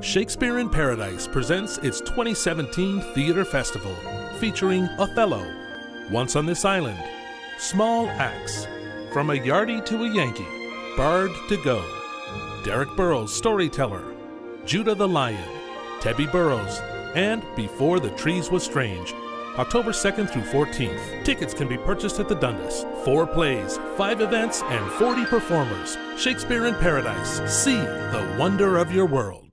Shakespeare in Paradise presents its 2017 Theater Festival featuring Othello, Once on This Island, Small Axe, From a Yardie to a Yankee, Bard to Go, Derek Burrows Storyteller, Judah the Lion, Tebby Burrows, and Before the Trees Was Strange, October 2nd through 14th. Tickets can be purchased at the Dundas. Four plays, five events, and 40 performers. Shakespeare in Paradise. See the wonder of your world.